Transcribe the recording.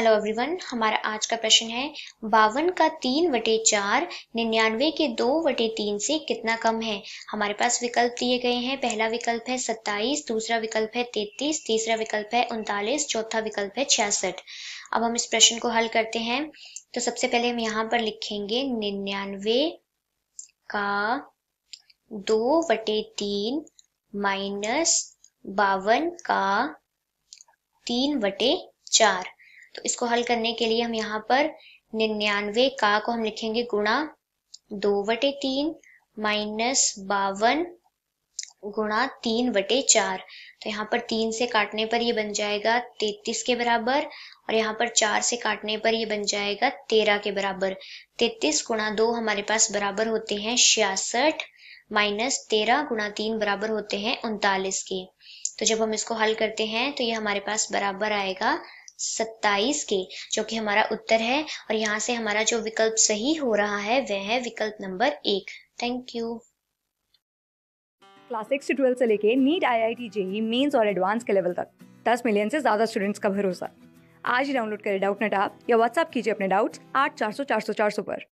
Hello everyone हमारा आज का प्रश्न है, बावन का तीन वटे चार निन्यानवे के दो वटे तीन से कितना कम है? हमारे पास विकल्प दिए गए हैं। पहला विकल्प है सत्ताईस, दूसरा विकल्प है तैतीस, तीसरा विकल्प है उनतालीस, चौथा विकल्प है छियासठ। अब हम इस प्रश्न को हल करते हैं। तो सबसे पहले हम यहाँ पर लिखेंगे, निन्यानवे का दो वटे तीन माइनस बावन का तीन वटे चार। तो इसको हल करने के लिए हम यहाँ पर निन्यानवे का को हम लिखेंगे गुणा दो बटे तीन माइनस बावन गुणा तीन बटे चार। तो यहाँ पर तीन से काटने पर ये बन जाएगा तैतीस के बराबर और यहाँ पर चार से काटने पर ये बन जाएगा तेरह के बराबर। तैतीस गुणा दो हमारे पास बराबर होते हैं छियासठ माइनस तेरह गुणा तीन बराबर होते हैं उनतालीस के। तो जब हम इसको हल करते हैं तो ये हमारे पास बराबर आएगा सत्ताईस के, जो कि हमारा उत्तर है, और यहाँ से हमारा जो विकल्प सही हो रहा है, वह है विकल्प नंबर एक। Thank you class six twelfth से लेके NEET I I T JEE mains और एडवांस के लेवल तक। दस मिलियन से ज़्यादा स्टूडेंट्स का भरोसा। आज ही डाउनलोड करें डाउट नेट आप या व्हाट्सअप कीजिए अपने डाउट्स आठ चार सौ चार सौ चार सौ पर।